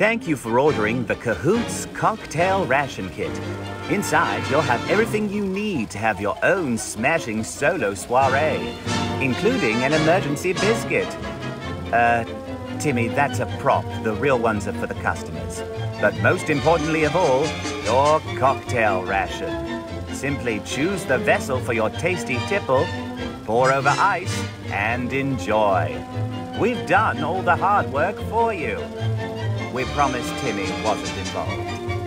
Thank you for ordering the Cahoots Cocktail Ration Kit. Inside, you'll have everything you need to have your own smashing solo soiree, including an emergency biscuit. Uh, Timmy, that's a prop. The real ones are for the customers. But most importantly of all, your cocktail ration. Simply choose the vessel for your tasty tipple, pour over ice, and enjoy. We've done all the hard work for you. We promised Timmy wasn't involved.